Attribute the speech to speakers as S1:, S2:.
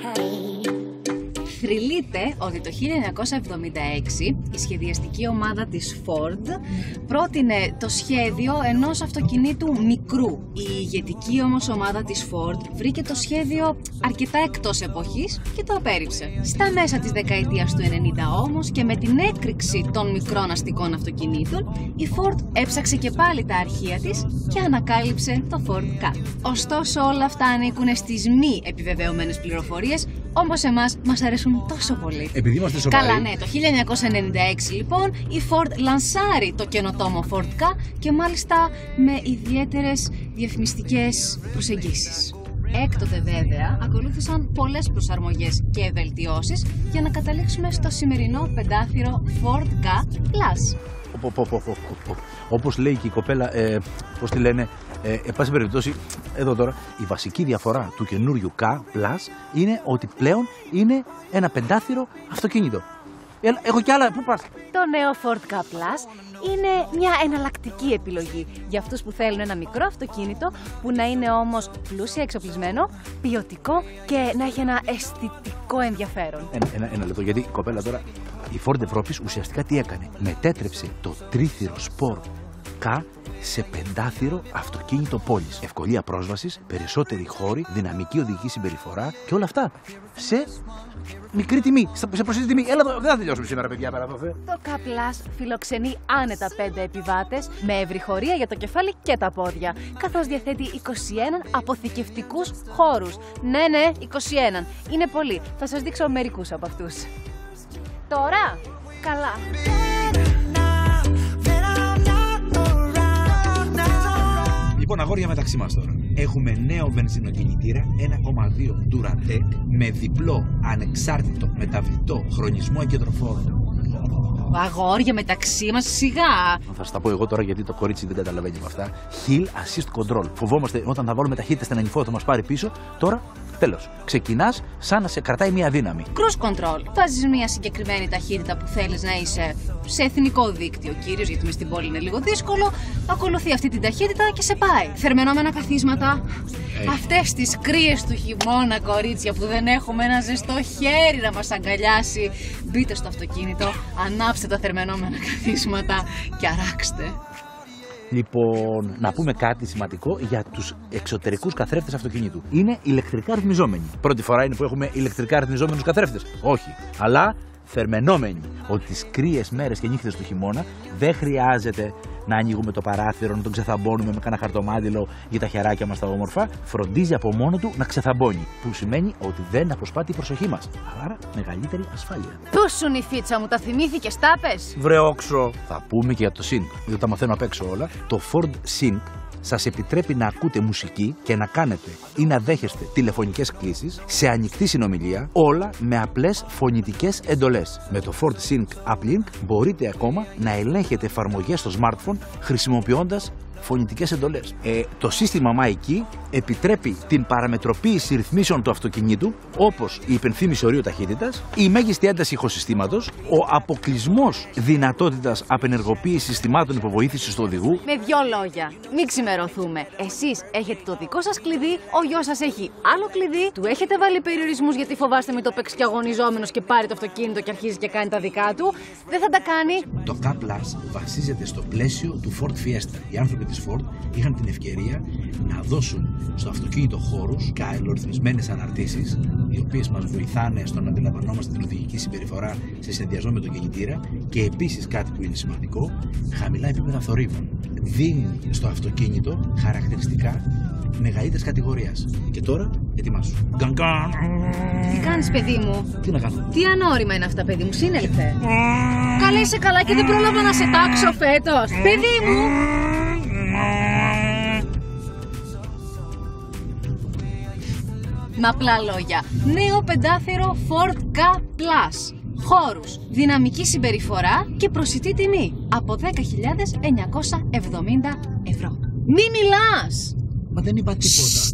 S1: hey. Θρυλείται ότι το 1976 η σχεδιαστική ομάδα της Ford πρότεινε το σχέδιο ενός αυτοκινήτου μικρού. Η ηγετική όμως ομάδα της Ford βρήκε το σχέδιο αρκετά εκτός εποχής και το απέρριψε. Στα μέσα της δεκαετίας του 90 όμως και με την έκρηξη των μικρών αστικών αυτοκινήτων η Ford έψαξε και πάλι τα αρχεία της και ανακάλυψε το Ford Ka. Ωστόσο όλα αυτά ανήκουν στις μη επιβεβαιωμένες πληροφορίες Όμως εμάς μας αρέσουν τόσο πολύ.
S2: Επειδή είμαστε σοβαροί.
S1: Καλά, ναι. Το 1996 λοιπόν η Ford λανσάρει το καινοτόμο Ford Ka και μάλιστα με ιδιαίτερες διαφημιστικές προσεγγίσεις. Έκτοτε βέβαια ακολούθησαν πολλές προσαρμογές και βελτιώσεις για να καταλήξουμε στο σημερινό πεντάθυρο Ford Ka Plus.
S2: Όπως λέει και η κοπέλα, ε, πώς τη λένε, ε, εν πάση περιπτώσει, εδώ τώρα, η βασική διαφορά του καινούριου K Plus είναι ότι πλέον είναι ένα πεντάθυρο αυτοκίνητο. Έλα, έχω κι άλλα, πού πας;
S1: Το νέο Ford Ka Plus είναι μια εναλλακτική επιλογή για αυτούς που θέλουν ένα μικρό αυτοκίνητο που να είναι όμως πλούσια εξοπλισμένο, ποιοτικό και να έχει ένα αισθητικό ενδιαφέρον.
S2: Ένα, ένα, ένα λεπτό, γιατί η κοπέλα τώρα, η Ford Ευρώπης ουσιαστικά τι έκανε; Μετέτρεψε το τρίθυρο σπορ K σε πεντάθυρο αυτοκίνητο πόλης. Ευκολία πρόσβασης, περισσότεροι χώροι, δυναμική οδηγική συμπεριφορά και όλα αυτά σε μικρή τιμή, σε προσιτή τιμή. Έλα εδώ, δεν θα τελειώσουμε σήμερα, παιδιά, πέρα εδώ.
S1: Το K φιλοξενεί άνετα 5 επιβάτες με ευρυχωρία για το κεφάλι και τα πόδια, καθώς διαθέτει 21 αποθηκευτικούς χώρους. Ναι, ναι, 21. Είναι πολλοί. Θα σας δείξω μερικούς από αυτούς. Τώρα, καλά.
S2: Λοιπόν, αγόρια μεταξύ μας τώρα. Έχουμε νέο βενζινοκινητήρα 1,2 Duratec με διπλό ανεξάρτητο μεταβλητό χρονισμό εγκεντροφόρων.
S1: Αγόρια μεταξύ μας, σιγά!
S2: Θα σας τα πω εγώ τώρα γιατί το κορίτσι δεν καταλαβαίνει με αυτά. Hill Assist Control. Φοβόμαστε όταν θα βάλουμε ταχύτητα στην ανηφόρο θα μας πάρει πίσω. Τώρα Τέλος. Ξεκινάς σαν να σε κρατάει μια δύναμη.
S1: Cruise control. Βάζεις μια συγκεκριμένη ταχύτητα που θέλεις να είσαι σε εθνικό δίκτυο κυρίως, γιατί μες στην πόλη είναι λίγο δύσκολο. Ακολουθεί αυτή την ταχύτητα και σε πάει. Θερμενόμενα καθίσματα. Ε. Αυτές τις κρύες του χειμώνα, κορίτσια, που δεν έχουμε ένα ζεστό χέρι να μας αγκαλιάσει. Μπείτε στο αυτοκίνητο, ανάψτε τα θερμενόμενα καθίσματα και αράξτε.
S2: Λοιπόν, να πούμε κάτι σημαντικό για τους εξωτερικούς καθρέφτες αυτοκινήτου. Είναι ηλεκτρικά ρυθμιζόμενοι. Πρώτη φορά είναι που έχουμε ηλεκτρικά ρυθμιζόμενους καθρέφτες. Όχι. Αλλά θερμενόμενοι. Ότι τι κρύες μέρες και νύχτες του χειμώνα δεν χρειάζεται να ανοίγουμε το παράθυρο, να τον ξεθαμπώνουμε με κανένα χαρτομάτιλο για τα χεράκια μας τα όμορφα. Φροντίζει από μόνο του να ξεθαμπώνει. Που σημαίνει ότι δεν αποσπά την προσοχή μας. Άρα μεγαλύτερη ασφάλεια.
S1: Πού σου η φίτσα μου, τα θυμήθηκες, τάπε.
S2: Βρεόξο. Θα πούμε και για το Sync. Δεν τα μαθαίνω απ' έξω όλα. Το Ford Sync σας επιτρέπει να ακούτε μουσική και να κάνετε ή να δέχεστε τηλεφωνικές κλήσεις σε ανοιχτή συνομιλία, όλα με απλές φωνητικές εντολές. Με το Ford Sync Uplink μπορείτε ακόμα να ελέγχετε εφαρμογές στο smartphone χρησιμοποιώντας φωνητικές εντολές. Ε, το σύστημα MyKey επιτρέπει την παραμετροποίηση ρυθμίσεων του αυτοκινήτου, όπως η υπενθύμηση ορίου ταχύτητας, η μέγιστη ένταση ηχοσυστήματος, ο αποκλεισμός δυνατότητας απενεργοποίησης συστημάτων υποβοήθησης του οδηγού.
S1: Με δυο λόγια, μην ξημερωθούμε. Εσείς έχετε το δικό σας κλειδί, ο γιος σας έχει άλλο κλειδί, του έχετε βάλει περιορισμούς γιατί φοβάστε με το παίξει και αγωνιζόμενος και πάρει το αυτοκίνητο και αρχίζει και κάνει τα δικά του. Δεν θα τα κάνει.
S2: Το K βασίζεται στο πλαίσιο του Ford Fiesta. Οι άνθρωποι της Ford είχαν την ευκαιρία να δώσουν στο αυτοκίνητο χώρους και αελορυθμισμένες αναρτήσεις οι οποίες μας βοηθάνε στο να αντιλαμβανόμαστε την οδηγική συμπεριφορά σε συνδυασμό με τον κινητήρα και επίσης κάτι που είναι σημαντικό, χαμηλά επίπεδα θορύβων. Δίνουν στο αυτοκίνητο χαρακτηριστικά μεγαλύτερης κατηγορίας. Και τώρα ετοιμάσου. Γκαν,
S1: Τι κάνεις, παιδί μου;
S2: Τι να κάνω;
S1: Τι ανώριμα είναι αυτά, παιδί μου, σύνελθε. Καλέ είσαι καλά και δεν πρόλαβα να σε τάξω φέτος. Παιδί μου. Με απλά λόγια. Νέο πεντάθερο Ford K Plus. Χώρους, δυναμική συμπεριφορά και προσιτή τιμή από 10.970 ευρώ. Μη μιλάς!
S2: Μα δεν είπα τίποτα.